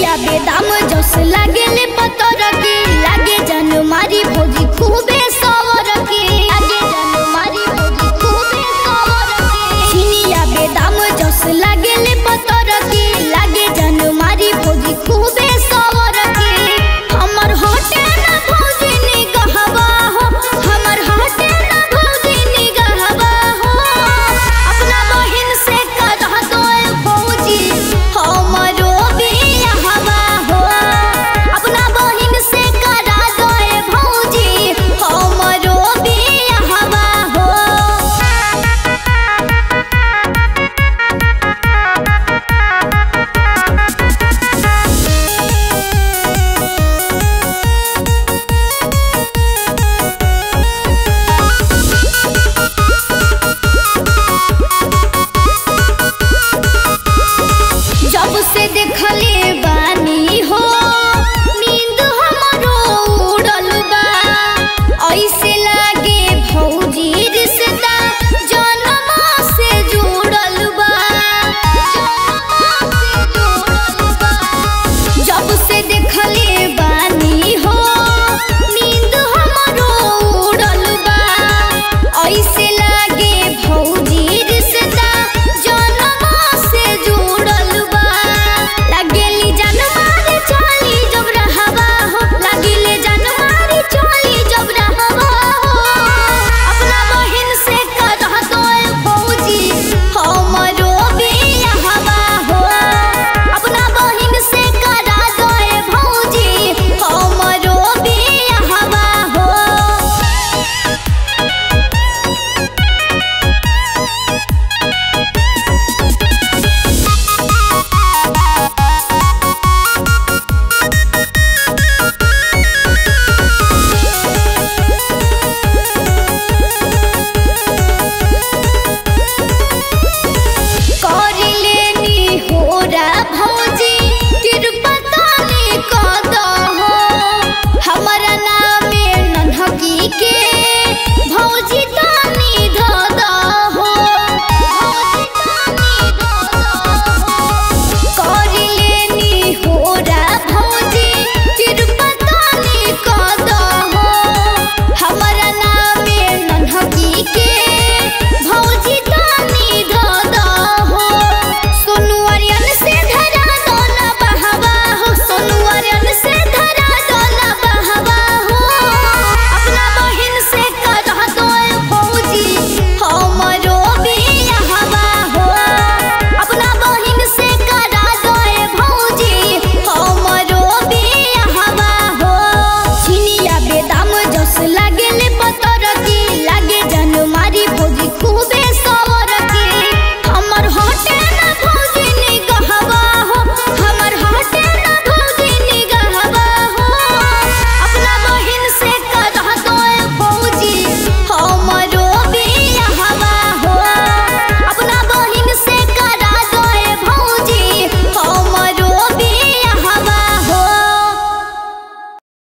दिया बेदाम जोसला देखले बानी हो।